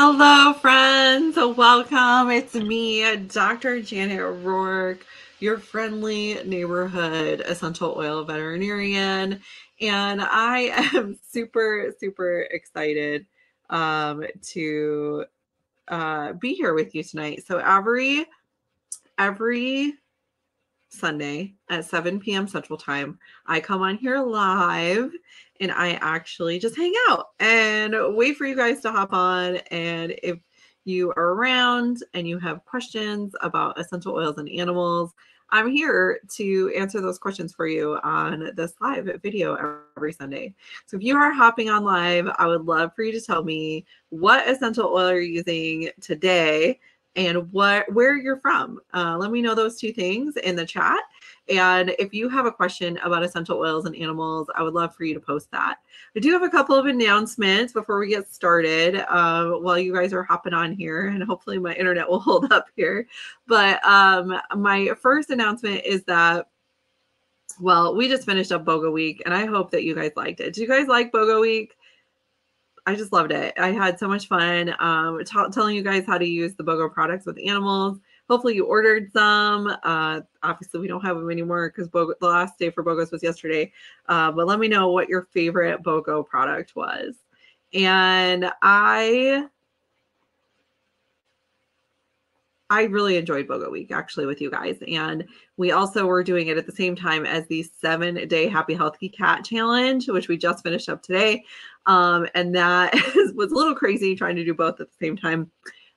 Hello, friends. Welcome. It's me, Dr. Janet Roark, your friendly neighborhood essential oil veterinarian. And I am super, super excited um, to uh, be here with you tonight. So every every Sunday at 7 p.m. Central Time, I come on here live and I actually just hang out and wait for you guys to hop on. And if you are around and you have questions about essential oils and animals, I'm here to answer those questions for you on this live video every Sunday. So if you are hopping on live, I would love for you to tell me what essential oil you're using today and what where you're from. Uh, let me know those two things in the chat. And if you have a question about essential oils and animals, I would love for you to post that. I do have a couple of announcements before we get started uh, while you guys are hopping on here, and hopefully my internet will hold up here. But um, my first announcement is that well, we just finished up BOGO Week, and I hope that you guys liked it. Do you guys like BOGO Week? I just loved it. I had so much fun um, t- telling you guys how to use the BOGO products with animals hopefully you ordered some. Uh, obviously, we don't have them anymore because the last day for BOGOs was yesterday. Uh, but let me know what your favorite BOGO product was. And I I really enjoyed BOGO Week actually with you guys. And we also were doing it at the same time as the seven day Happy Healthy Cat Challenge, which we just finished up today. Um, and that was a little crazy trying to do both at the same time.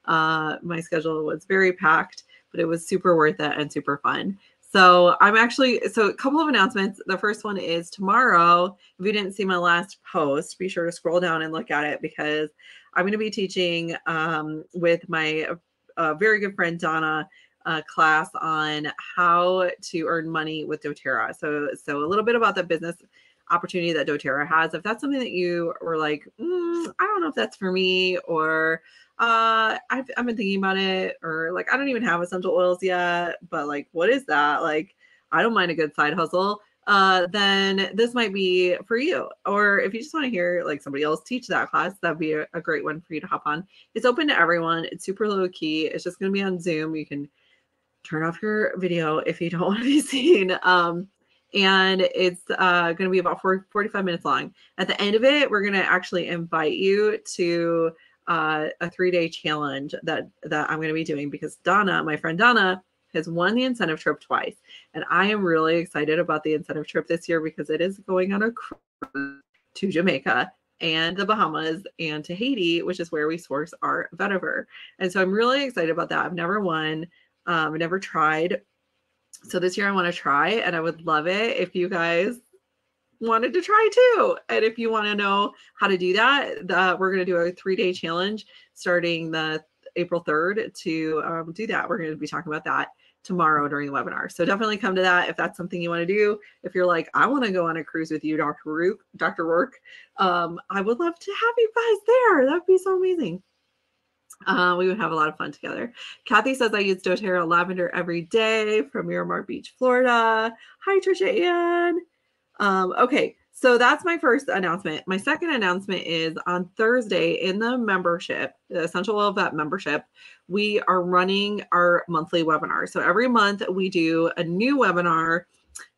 Uh, my schedule was very packed, but it was super worth it and super fun. So I'm actually so a couple of announcements. The first one is tomorrow. If you didn't see my last post, be sure to scroll down and look at it because I'm going to be teaching um, with my uh, very good friend Donna uh, class on how to earn money with doTERRA. So so a little bit about the business opportunity that doTERRA has. If that's something that you were like, mm, I don't know if that's for me, or uh I've, I've been thinking about it or like i don't even have essential oils yet but like what is that like i don't mind a good side hustle uh then this might be for you. Or if you just want to hear like somebody else teach that class that'd be a, a great one for you to hop on. It's open to everyone. It's super low key. It's just going to be on zoom. You can turn off your video if you don't want to be seen. Um and it's uh, going to be about 40, 45 minutes long. At the end of it, we're going to actually invite you to uh, a three day challenge that that I'm going to be doing because Donna, my friend Donna, has won the incentive trip twice, and I am really excited about the incentive trip this year because it is going on a cruise to Jamaica and the Bahamas and to Haiti, which is where we source our vetiver. And so I'm really excited about that. I've never won, um, I've never tried. So this year I want to try, and I would love it if you guys wanted to try too. And if you want to know how to do that, the, we're going to do a three day challenge starting the April 3rd to um, do that. We're going to be talking about that tomorrow during the webinar. So definitely come to that if that's something you want to do. If you're like, I want to go on a cruise with you, Dr. Rook, Dr. Roark, um, I would love to have you guys there. That'd be so amazing. Uh, we would have a lot of fun together. Kathy says I use doTERRA lavender every day from Miramar Beach, Florida. Hi, Trisha Ann. Um, okay, so that's my first announcement. My second announcement is on Thursday in the membership, the Essential Oil Vet membership, we are running our monthly webinar. So every month we do a new webinar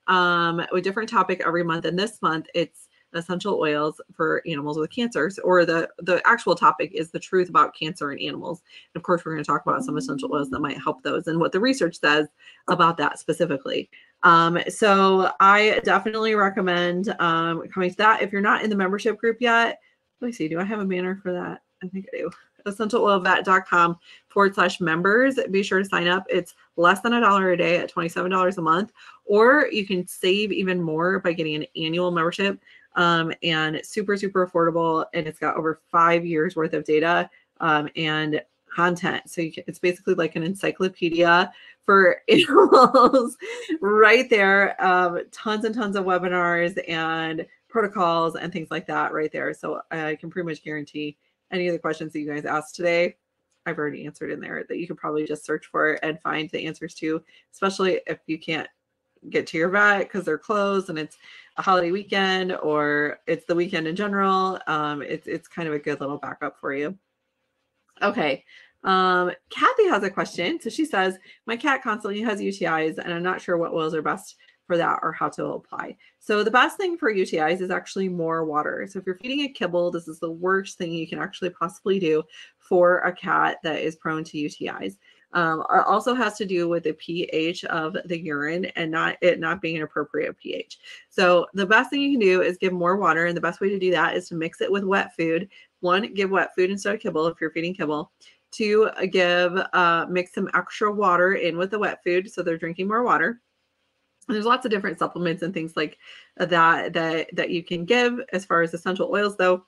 um, with different topic every month. And this month it's essential oils for animals with cancers, or the the actual topic is the truth about cancer in animals. And of course, we're going to talk about some essential oils that might help those and what the research says about that specifically. Um, so I definitely recommend um, coming to that. If you're not in the membership group yet, let me see, do I have a banner for that? I think I do. EssentialOilVet.com forward slash members. Be sure to sign up. It's less than a dollar a day at $27 a month, or you can save even more by getting an annual membership. Um, and super, super affordable. And it's got over five years worth of data um, and content. So can, it's basically like an encyclopedia for animals right there. Um, tons and tons of webinars and protocols and things like that right there. So I can pretty much guarantee any of the questions that you guys asked today, I've already answered in there that you can probably just search for and find the answers to, especially if you can't get to your vet because they're closed and it's a holiday weekend or it's the weekend in general. Um, it's it's kind of a good little backup for you. Okay. Um, Kathy has a question. So she says, My cat constantly has UTIs, and I'm not sure what oils are best for that or how to apply. So the best thing for UTIs is actually more water. So if you're feeding a kibble, this is the worst thing you can actually possibly do for a cat that is prone to UTIs. Um, also has to do with the pH of the urine and not it not being an appropriate pH. So the best thing you can do is give more water, and the best way to do that is to mix it with wet food. One, give wet food instead of kibble if you're feeding kibble. Two, give uh, mix some extra water in with the wet food so they're drinking more water. And there's lots of different supplements and things like that that that you can give as far as essential oils though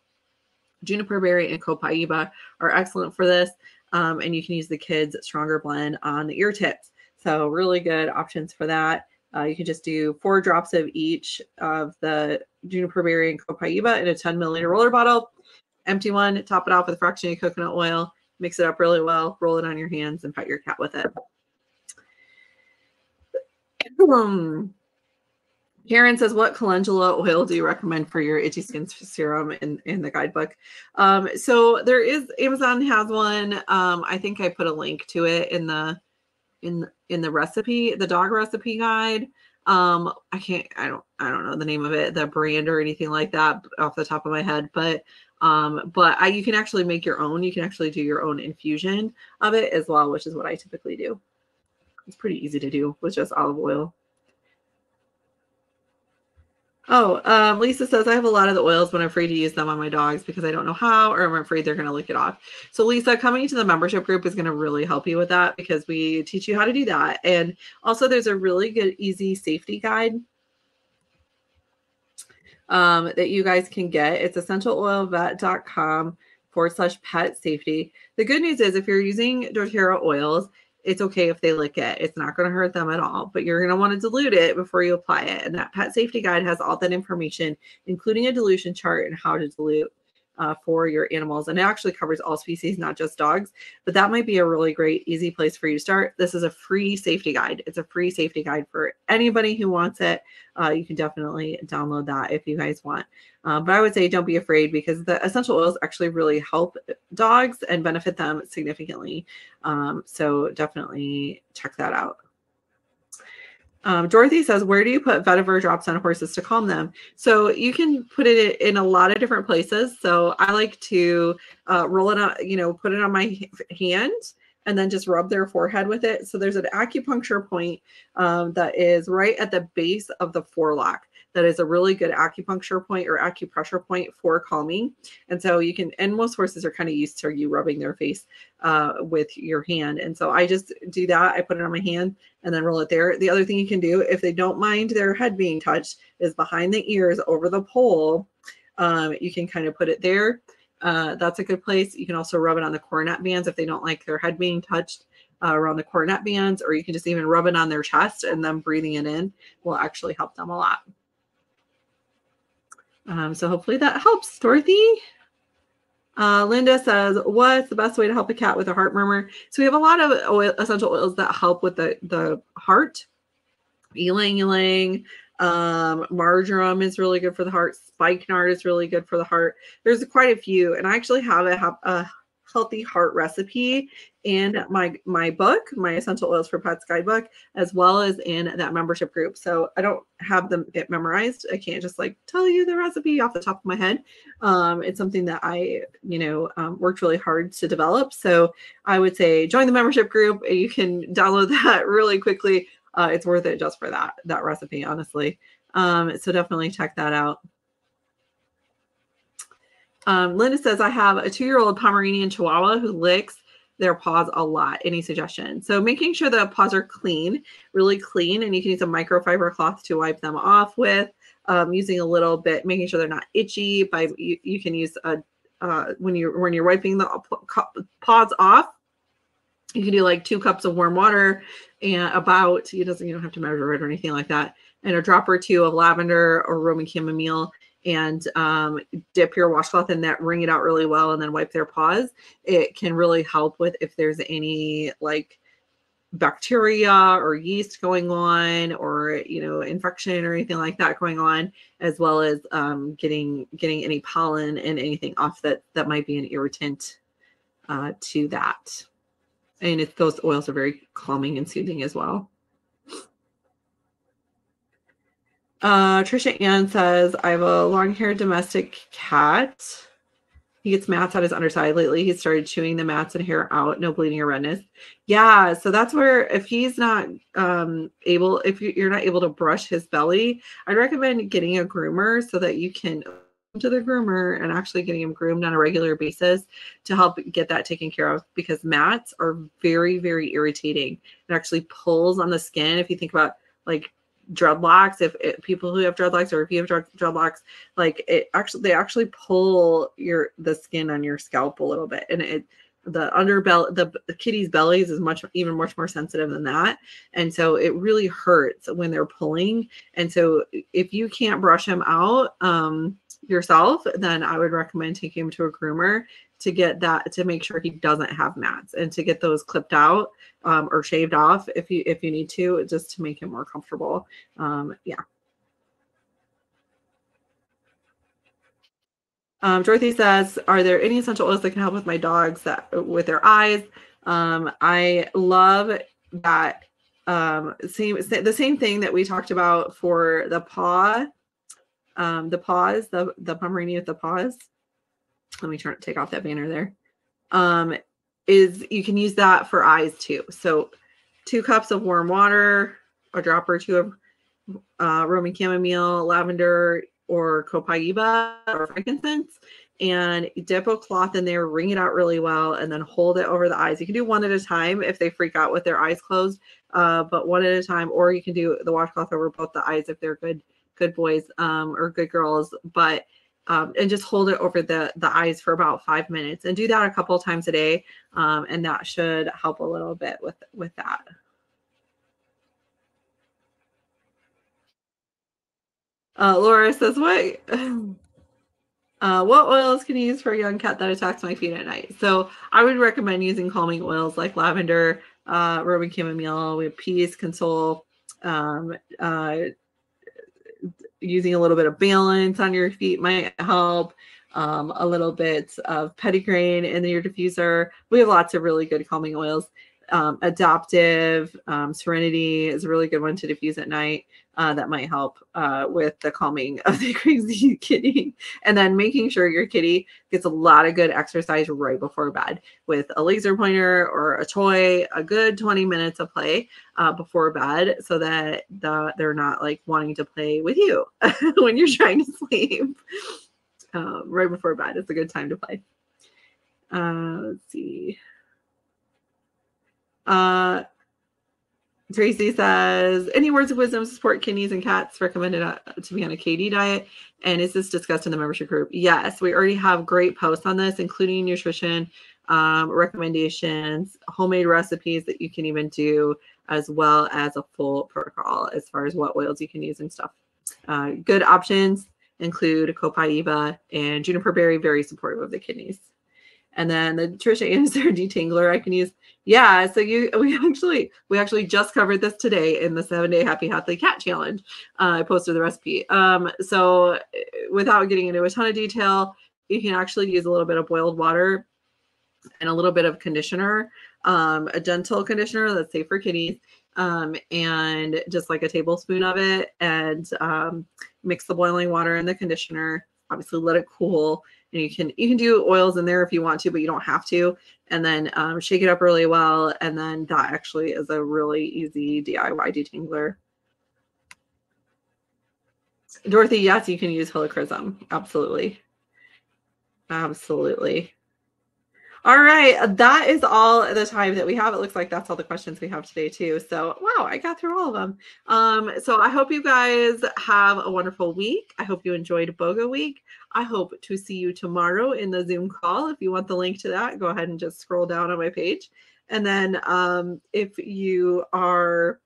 juniper berry and copaiba are excellent for this um, and you can use the KidStronger blend on the ear tips. So really good options for that. Uh, you can just do four drops of each of the juniper berry and copaiba in a 10 milliliter roller bottle. Empty one top it off with a fractionated coconut oil mix it up really well roll it on your hands and pet your cat with it Karen says, "What calendula oil do you recommend for your itchy skin serum in in the guidebook?" Um, so there is Amazon has one. Um, I think I put a link to it in the in in the recipe, the dog recipe guide. Um, I can't, I don't, I don't know the name of it, the brand or anything like that off the top of my head, but um, but I, you can actually make your own. You can actually do your own infusion of it as well, which is what I typically do. It's pretty easy to do with just olive oil. Oh, um, Lisa says I have a lot of the oils, but I'm afraid to use them on my dogs because I don't know how, or I'm afraid they're going to lick it off. So, Lisa, coming to the membership group is going to really help you with that because we teach you how to do that. And also, there's a really good, easy safety guide um, that you guys can get. It's essentialoilvet.com forward slash pet safety. The good news is if you're using doTERRA oils, it's okay if they lick it. It's not going to hurt them at all, but you're going to want to dilute it before you apply it. And that pet safety guide has all that information, including a dilution chart and how to dilute uh, for your animals. And it actually covers all species, not just dogs. But that might be a really great, easy place for you to start. This is a free safety guide. It's a free safety guide for anybody who wants it. Uh, you can definitely download that if you guys want. Uh, but I would say don't be afraid because the essential oils actually really help dogs and benefit them significantly. Um, so definitely check that out. Um, Dorothy says, where do you put vetiver drops on horses to calm them? So you can put it in a lot of different places. So I like to uh, roll it on, you know, put it on my hand and then just rub their forehead with it. So there's an acupuncture point um, that is right at the base of the forelock that is a really good acupuncture point or acupressure point for calming. And so you can, and most horses are kind of used to you rubbing their face uh, with your hand. And so I just do that. I put it on my hand and then roll it there. The other thing you can do, if they don't mind their head being touched, is behind the ears over the pole. Um, you can kind of put it there. Uh, that's a good place. You can also rub it on the coronet bands if they don't like their head being touched. Uh, around the coronet bands, or you can just even rub it on their chest and them breathing it in will actually help them a lot. Um, so hopefully that helps, Dorothy. Uh, Linda says, "What's the best way to help a cat with a heart murmur?" So we have a lot of oil, essential oils that help with the the heart. Ylang ylang, um, marjoram is really good for the heart. Spikenard is really good for the heart. There's quite a few, and I actually have a, a healthy heart recipe in my my book, my essential oils for pets guidebook, as well as in that membership group. So I don't have them it memorized. I can't just like tell you the recipe off the top of my head. Um, it's something that I, you know, um, worked really hard to develop. So I would say join the membership group. You can download that really quickly. Uh, it's worth it just for that that recipe, honestly. Um, so definitely check that out. Um, Linda says, I have a two year old Pomeranian Chihuahua who licks their paws a lot. Any suggestions? So making sure the paws are clean, really clean, and you can use a microfiber cloth to wipe them off with. Um, using a little bit, making sure they're not itchy. By you, you can use a uh, when you're when you're wiping the paws off. You can do like two cups of warm water and about you doesn't you don't have to measure it or anything like that, and a drop or two of lavender or Roman chamomile and um, dip your washcloth in that, wring it out really well, and then wipe their paws. It can really help with if there's any like bacteria or yeast going on or you know infection or anything like that going on as well as um, getting getting any pollen and anything off that that might be an irritant uh, to that. And it's, those oils are very calming and soothing as well. Uh, Trisha Ann says, I have a long haired domestic cat. He gets mats on his underside lately. He started chewing the mats and hair out, no bleeding or redness. Yeah, so that's where if he's not um, able, if you're not able to brush his belly, I'd recommend getting a groomer so that you can to the groomer and actually getting him groomed on a regular basis to help get that taken care of because mats are very very irritating it actually pulls on the skin if you think about like dreadlocks if it, people who have dreadlocks or if you have dreadlocks like it actually they actually pull your the skin on your scalp a little bit. And it the underbelly the, the kitty's bellies is much even much more sensitive than that. And so it really hurts when they're pulling. And so if you can't brush them out um yourself then i would recommend taking him to a groomer to get that to make sure he doesn't have mats and to get those clipped out um, or shaved off if you if you need to just to make him more comfortable. Um, yeah. Um, dorothy says are there any essential oils that can help with my dogs that with their eyes? Um, i love that um, same the same thing that we talked about for the paw um, the paws the the pomeranian with the paws let me turn take off that banner there. Um, is you can use that for eyes too. So two cups of warm water, a drop or two of uh, Roman chamomile, lavender, or copaiba or frankincense, and dip a cloth in there, wring it out really well, and then hold it over the eyes. You can do one at a time if they freak out with their eyes closed, uh, but one at a time, or you can do the washcloth over both the eyes if they're good good boys um, or good girls. But um, and just hold it over the the eyes for about five minutes and do that a couple times a day um, and that should help a little bit with with that uh, laura says what uh, what oils can you use for a young cat that attacks my feet at night so i would recommend using calming oils like lavender uh, roman chamomile we have peace console um, uh, using a little bit of balance on your feet might help. Um, a little bit of petitgrain in your diffuser. We have lots of really good calming oils. Um, Adaptiv um, serenity is a really good one to diffuse at night uh, that might help uh, with the calming of the crazy kitty. And then making sure your kitty gets a lot of good exercise right before bed with a laser pointer or a toy a good 20 minutes of play uh, before bed so that the, they're not like wanting to play with you when you're trying to sleep um, right before bed it's a good time to play. Uh, let's see uh, Tracy says, any words of wisdom support kidneys and cats recommended uh, to be on a KD diet? And is this discussed in the membership group? Yes, we already have great posts on this, including nutrition um, recommendations, homemade recipes that you can even do, as well as a full protocol as far as what oils you can use and stuff. Uh, good options include copaiba and juniper berry, very supportive of the kidneys. And then the Trisha Ann says detangler I can use. Yeah, so you we actually we actually just covered this today in the seven day happy healthy cat challenge. Uh, I posted the recipe. Um, so eh, without getting into a ton of detail, you can actually use a little bit of boiled water and a little bit of conditioner, um, a gentle conditioner that's safe for kitties, um, and just like a tablespoon of it, and um, mix the boiling water and the conditioner. Obviously, let it cool and you can you can do oils in there if you want to but you don't have to. And then um, shake it up really well and then that actually is a really easy diy detangler. Dorothy yes you can use helichrysum absolutely. Absolutely all right, that is all the time that we have. It looks like that's all the questions we have today too. So, wow, I got through all of them. Um, so I hope you guys have a wonderful week. I hope you enjoyed BOGO week. I hope to see you tomorrow in the Zoom call. If you want the link to that, go ahead and just scroll down on my page. And then um, if you are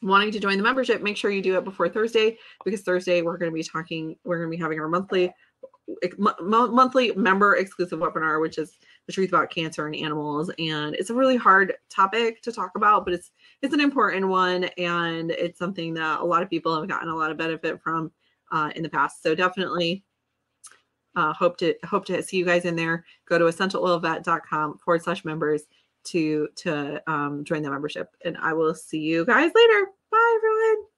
wanting to join the membership, make sure you do it before Thursday because Thursday we're going to be talking, we're going to be having our monthly monthly member exclusive webinar, which is the truth about cancer in animals. And it's a really hard topic to talk about, but it's it's an important one, and it's something that a lot of people have gotten a lot of benefit from uh, in the past. So definitely uh, hope to hope to see you guys in there. Go to essentialoilvet.com forward slash members to to um, join the membership, and I will see you guys later. Bye, everyone.